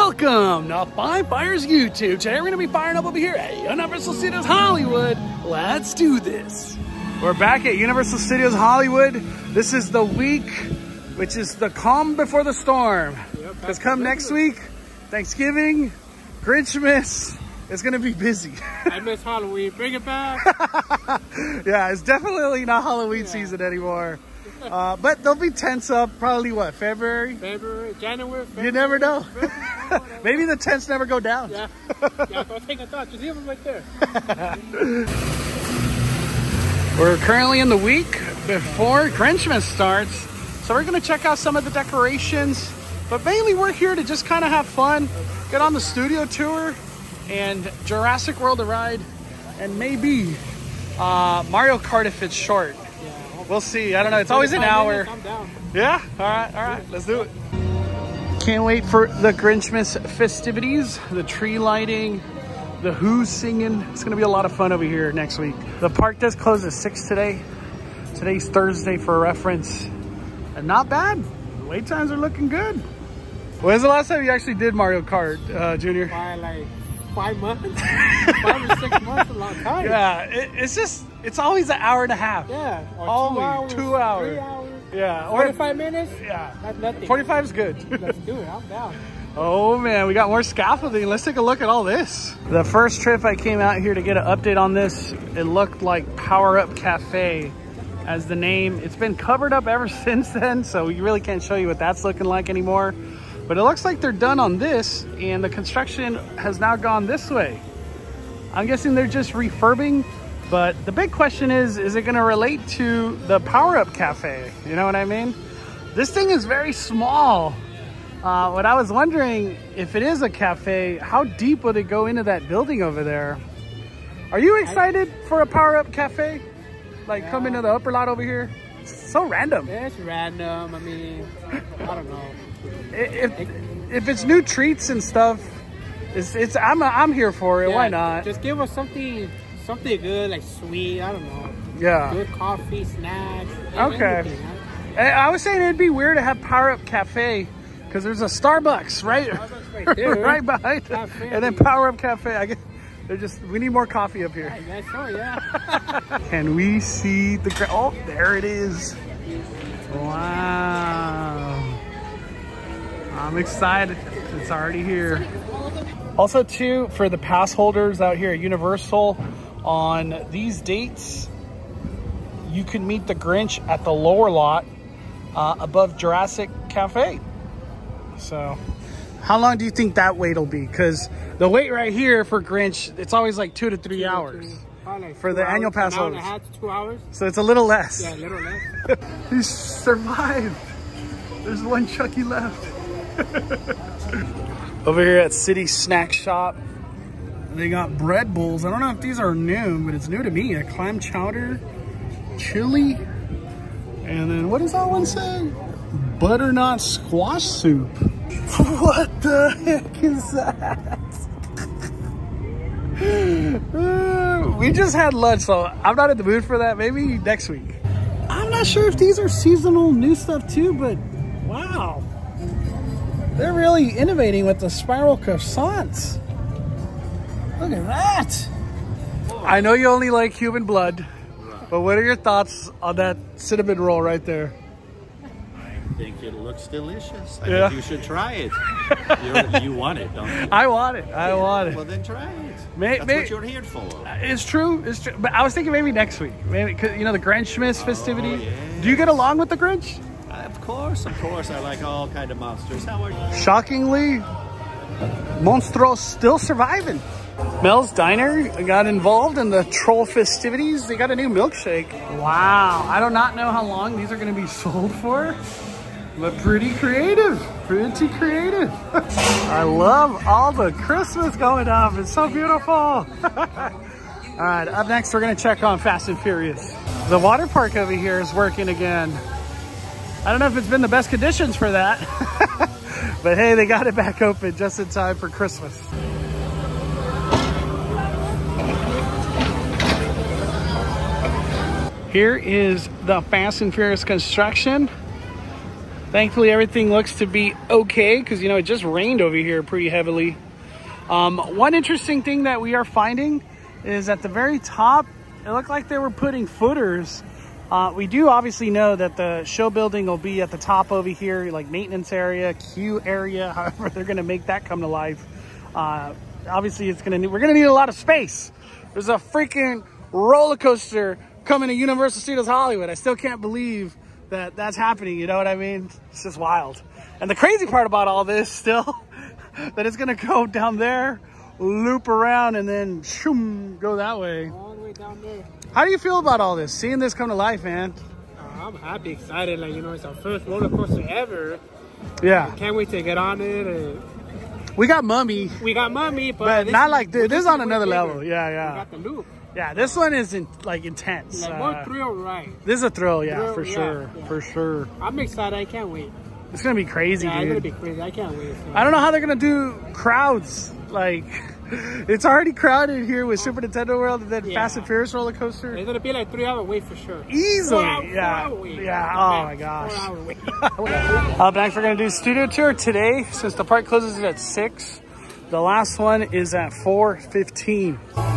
Welcome to Five Fires YouTube. Today we're gonna be firing up over here at Universal Studios Hollywood. Let's do this. We're back at Universal Studios Hollywood. This is the week, which is the calm before the storm. Because come next week, Thanksgiving, Grinchmas, it's gonna be busy. I miss Halloween. Bring it back. yeah, it's definitely not Halloween Yeah. season anymore. Uh, but they'll be tents up probably what, February? February, January. February, You never know. Maybe the tents never go down. yeah. Yeah, go take a thought. You see them right there. We're currently in the week before Grinchmas starts, so we're gonna check out some of the decorations. But mainly we're here to just kind of have fun, get on the studio tour, and Jurassic World to ride, and maybe uh, Mario Kart if it's short. Yeah. We'll see. I don't know. It's always an hour. minutes, I'm down. Yeah. All right. All right. Let's do it. Can't wait for the Grinchmas festivities, the tree lighting, the Who's singing. It's gonna be a lot of fun over here next week. The park does close at six today. Today's Thursday for reference, and not bad. the Wait times are looking good. When's the last time you actually did Mario Kart, uh, Junior? By like five months, five or six months, a long time. Yeah, it, it's just it's always an hour and a half. Yeah. Only two hours. two hours. Yeah, or 45 minutes. yeah, That's nothing. 45 is good. Let's do it. I'm down. Oh man, we got more scaffolding. Let's take a look at all this. The first trip I came out here to get an update on this, it looked like Power Up Cafe as the name. It's been covered up ever since then, so we really can't show you what that's looking like anymore. But it looks like they're done on this and the construction has now gone this way. I'm guessing they're just refurbing, but the big question is, is it gonna relate to the Power Up Cafe? You know what I mean? This thing is very small. Uh, what I was wondering, if it is a cafe, how deep would it go into that building over there? Are you excited for a Power Up Cafe? Like coming to the upper lot over here? So random. It's random. I mean, I don't know. If, if it's new treats and stuff, it's, it's I'm, I'm here for it. Why not? Just give us something, something good, like sweet. I don't know. Yeah. Good coffee, snacks. Okay. anything, huh? I I was saying it'd be weird to have Power Up Cafe because there's a Starbucks right, Starbucks right there. right behind, it. Cafe. and then Power Up Cafe. I guess they're just we need more coffee up here. I guess so, yeah. Can we see the Oh, there it is. Wow. I'm excited. It's already here. Also, too, for the pass holders out here at Universal, on these dates, you can meet the Grinch at the lower lot uh, above Jurassic Cafe. So, how long do you think that wait will be? Because the wait right here for Grinch, it's always like two to three hours. Probably like For two the annual hours, pass an hour and a holders. half to two hours. So it's a little less. Yeah, a little less. He survived. There's one Chucky left. Over here at City Snack Shop, they got bread bowls. I don't know if these are new, but it's new to me. A clam chowder, chili, and then what does that one say? Butternut squash soup. What the heck is that? We just had lunch, so I'm not in the mood for that. Maybe next week. I'm not sure if these are seasonal new stuff too, but wow. They're really innovating with the spiral croissants. Look at that. I know you only like human blood, but what are your thoughts on that cinnamon roll right there? I think it looks delicious. I Yeah. think you should try it. You're, you want it, don't you? I want it. I want it. Well, then try it. May- That's may- what you're here for. It's true. It's true. But I was thinking maybe next week. Maybe cause, you know the Grinchmas oh, festivity. yes. Do you get along with the Grinch? Of course, of course. I like all kind of monsters. How are you? Shockingly, Monstros still surviving. Mel's Diner got involved in the troll festivities. They got a new milkshake. Wow. I do not know how long these are going to be sold for, but pretty creative. Pretty creative. I love all the Christmas going up. It's so beautiful. all right, up next, we're going to check on Fast and Furious. The water park over here is working again. I don't know if it's been the best conditions for that. But hey, they got it back open just in time for Christmas. Here is the Fast and Furious construction. Thankfully, everything looks to be okay because, you know, it just rained over here pretty heavily. Um, one interesting thing that we are finding is at the very top, it looked like they were putting footers. Uh, we do obviously know that the show building will be at the top over here, like maintenance area, queue area, however they're going to make that come to life. Uh, obviously, it's going to we're going to need a lot of space. There's a freaking roller coaster coming to Universal Studios Hollywood. I still can't believe that that's happening. You know what I mean? It's just wild. And the crazy part about all this still, that it's going to go down there, loop around, and then shoom, go that way. All the way down there. How do you feel about all this? Seeing this come to life, man? Uh, I'm happy, excited. Like, you know, it's our first roller coaster ever. Yeah. Can't wait to get on it. And We got Mummy, we got Mummy, but, but this not like this. This is on another level. Yeah, We yeah. got the loop. Yeah, this one is in, like intense. Like, Uh, more thrill ride. this is a thrill, yeah, Thrill, for yeah, sure. yeah. For sure. I'm excited. I can't wait. It's going to be crazy, Yeah, it's gonna be crazy. I can't wait. So. I don't know how they're gonna do crowds. Like, it's already crowded here with Super Nintendo World and then yeah. Fast and Furious roller coaster. It's gonna be like three hour wait for sure. Easily, hour, yeah, yeah. Oh my gosh. uh, back, we're gonna do studio tour today since the park closes at six. The last one is at 4:15.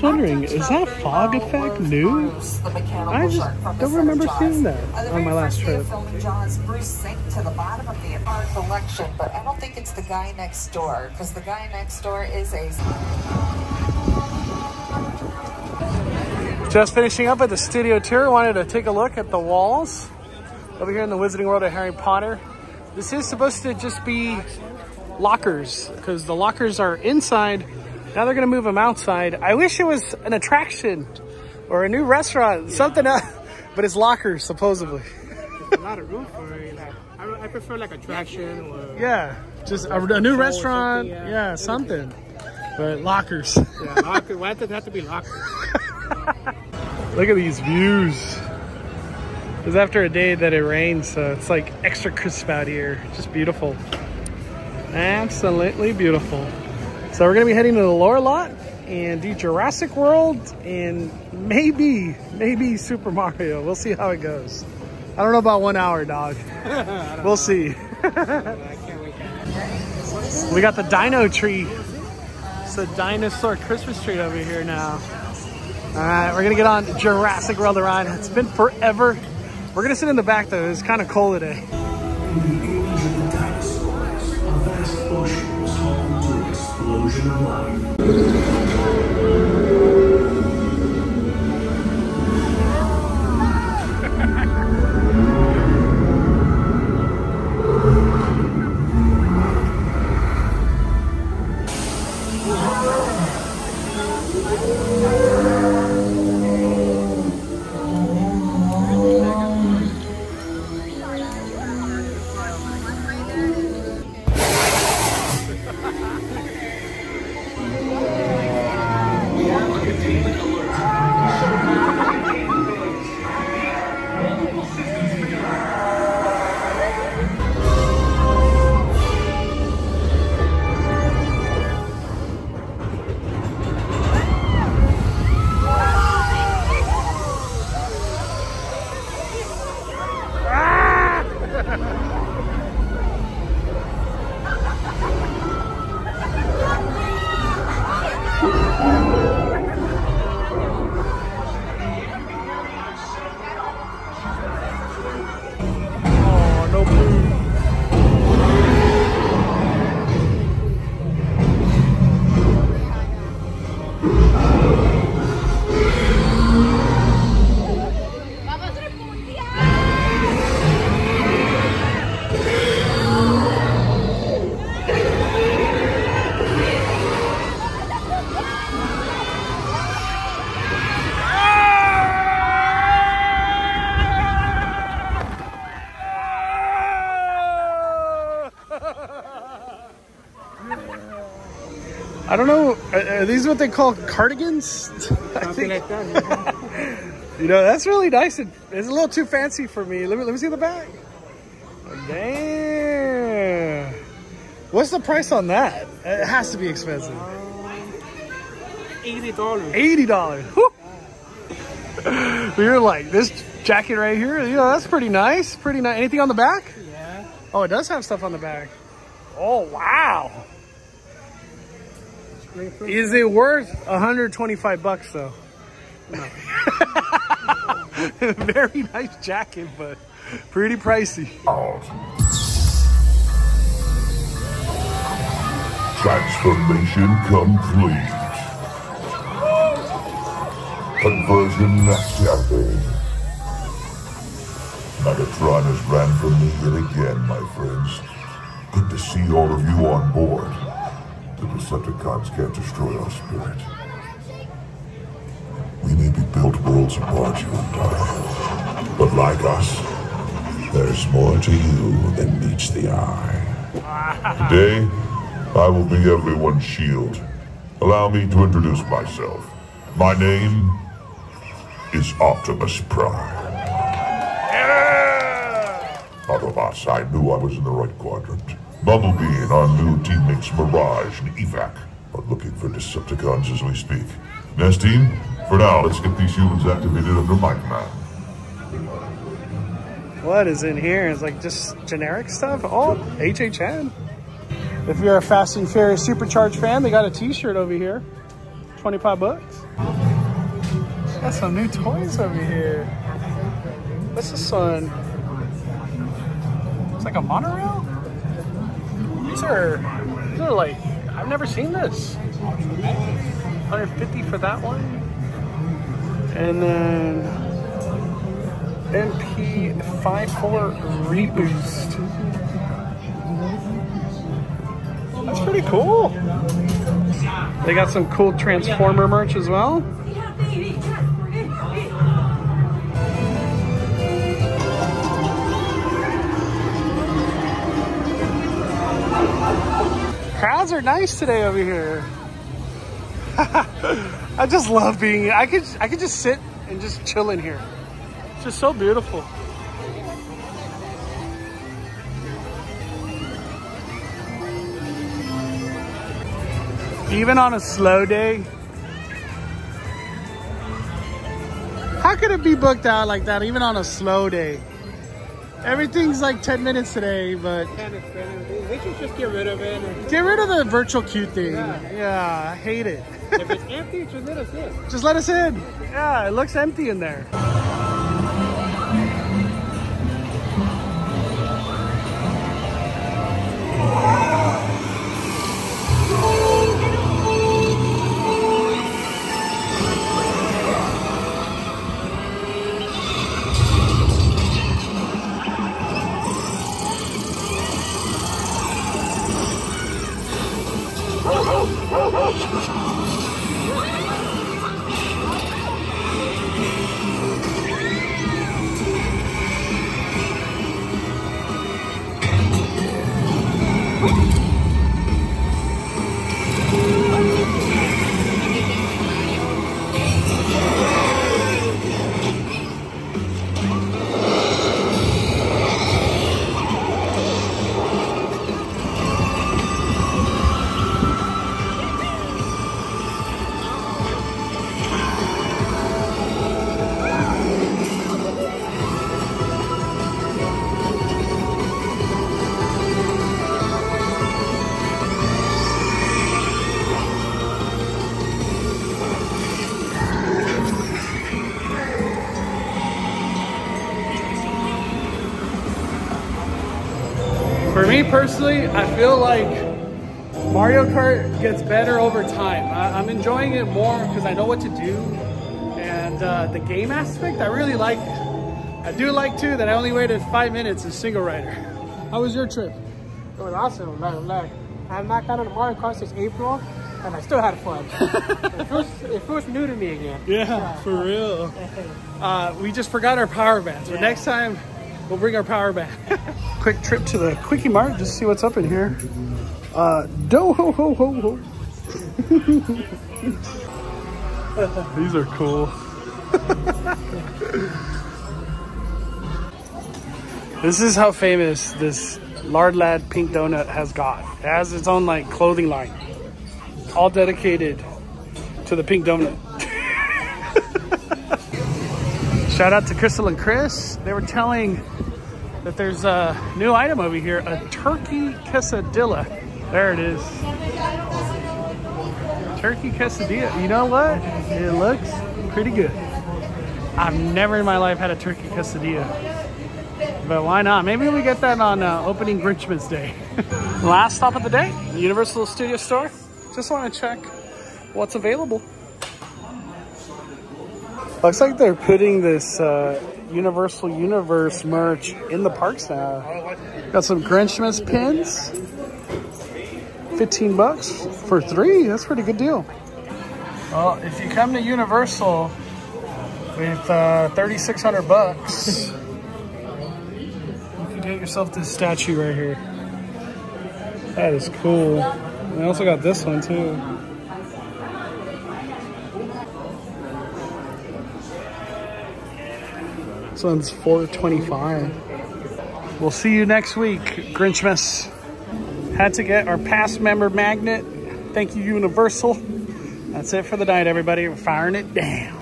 Just wondering, is that fog effect new? I just don't remember seeing that on my last trip. Jaws, Bruce sank to the bottom of the art collection, but I don't think it's the guy next door because the guy next door is a Just finishing up at the studio tour, wanted to take a look at the walls over here in the Wizarding World of Harry Potter. This is supposed to just be lockers because the lockers are inside. Now they're going to move them outside. I wish it was an attraction or a new restaurant, something else, but it's lockers supposedly. There's a lot of room for it. Like, I, I prefer like attraction or Yeah, just a, a new restaurant. something, yeah. Yeah, something. But lockers. yeah, locker. Why does it have to be lockers? Look at these views. It's after a day that it rained, so it's like extra crisp out here. Just beautiful. Absolutely beautiful. So we're gonna be heading to the lower lot and do Jurassic World and maybe, maybe Super Mario. We'll see how it goes. I don't know about one hour, dog. We'll see. I can't wait. We got the dino tree. It's a dinosaur Christmas tree over here now. All right, we're gonna get on Jurassic World to ride. It's been forever. We're gonna sit in the back though. It's kind of cold today. illusion of life. Don't know. Are, are these what they call cardigans? Something like that. You know, that's really nice. It- It's a little too fancy for me. Let me, let me see the back. Damn. What's the price on that? It has to be expensive. Eighty dollars. $80. Whew. we were like, this jacket right here, you know, that's pretty nice. Pretty nice. Anything on the back? Yeah. Oh, it does have stuff on the back. Oh, wow. Is it worth 125 bucks though? No. Very nice jacket, but pretty pricey. Transformation complete. Conversion accepted. Megatron has ran from me yet again, my friends. Good to see all of you on board. The Decepticons can't destroy our spirit. We may be built worlds apart, you and I. But like us, there's more to you than meets the eye. Today, I will be everyone's shield. Allow me to introduce myself. My name is Optimus Prime. Yeah! Autobots, I knew I was in the right quadrant. Bumblebee and our new teammates Mirage and Evac are looking for Decepticons as we speak. Nest team, for now, let's get these humans activated under my command. What is in here? It's like just generic stuff. Oh, HHN. If you're a Fast and Furious Supercharged fan, they got a T-shirt over here. 25 bucks. Got some new toys over here. What's this one? It's like a monorail. These are, these are like, I've never seen this. 150 for that one. And then MP54 Reboost. That's pretty cool. They got some cool Transformer merch as well. Are nice today over here. I just love being. I could. I could just sit and just chill in here. It's just so beautiful. Even on a slow day. How could it be booked out like that, even on a slow day? Everything's like 10 minutes today, but expensive. Should just get rid of it. And get rid of the virtual queue thing. Yeah. Yeah, I hate it. if it's empty, just let us in. Just let us in. Yeah, it looks empty in there. しま。Me personally, I feel like Mario Kart gets better over time. I, I'm enjoying it more because I know what to do. And uh, the game aspect, I really like. I do like too that I only waited five minutes as single rider. How was your trip? It was awesome. Like, like, I've not gotten a Mario Kart since April, and I still had fun. it, feels, it feels new to me again. Yeah, for real. Uh, we just forgot our power bands, but next time we'll bring our power back. Quick trip to the Kwik-E-Mart just to see what's up in here. Uh, do ho ho ho ho. These are cool. this is how famous this Lard Lad Pink Donut has got. It has its own like clothing line. All dedicated to the pink donut. Shout out to Crystal and Chris. They were telling that there's a new item over here, a turkey quesadilla. There it is. Turkey quesadilla. You know what? It looks pretty good. I've never in my life had a turkey quesadilla. But why not? Maybe we get that on uh, opening Grinchmas Day. Last stop of the day, Universal Studio Store. Just want to check what's available. Looks like they're putting this uh, Universal Universe merch in the parks now. Got some Grinchmas pins. 15 bucks for three. That's a pretty good deal. Well, if you come to Universal with uh, 3,600 bucks, you can get yourself this statue right here. That is cool. And I also got this one too. This one's 425. We'll see you next week, Grinchmas. Had to get our past member magnet. Thank you, Universal. That's it for the night, everybody. We're firing it down.